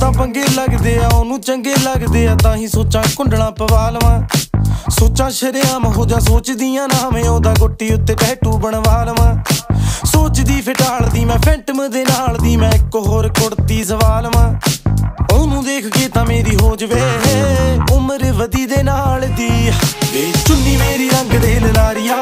ਤਾਂ ਪੰਗੇ ਲੱਗਦੇ ਆ, ਉਹਨੂੰ ਚੰਗੇ ਲੱਗਦੇ ਆ, ਤਾਂ ਹੀ ਸੋਚਾਂ ਕੁੰਡਲਾਂ ਪਵਾ ਲਵਾਂ। ਸੋਚਾਂ ਸ਼ਰਿਆਮ ਹੋ ਜਾ ਸੋਚਦੀਆਂ ਨਾ ਮੈਂ ਉਹਦਾ ਗੁੱਟੀ ਉੱਤੇ ਟੈਟੂ ਬਣਵਾ ਲਵਾਂ। ਸੋਚਦੀ ਫਟਾਲਦੀ ਮੈਂ ਫੈਂਟਮ ਦੇ ਨਾਲ ਦੀ, ਮੈਂ ਇੱਕ ਹੋਰ ਕੁੜਤੀ ਸਵਾ ਲਵਾਂ। ਉਹਨੂੰ ਦੇਖ ਕੇ ਤਾਂ ਮੇਰੀ ਹੋ ਜਵੇ, ਉਮਰ ਵਧੀ ਦੇ ਨਾਲ ਦੀ। ਵੇ ਚੁੰਨੀ ਮੇਰੀ ਰੰਗ ਦੇ ਲਲਾਰੀਆ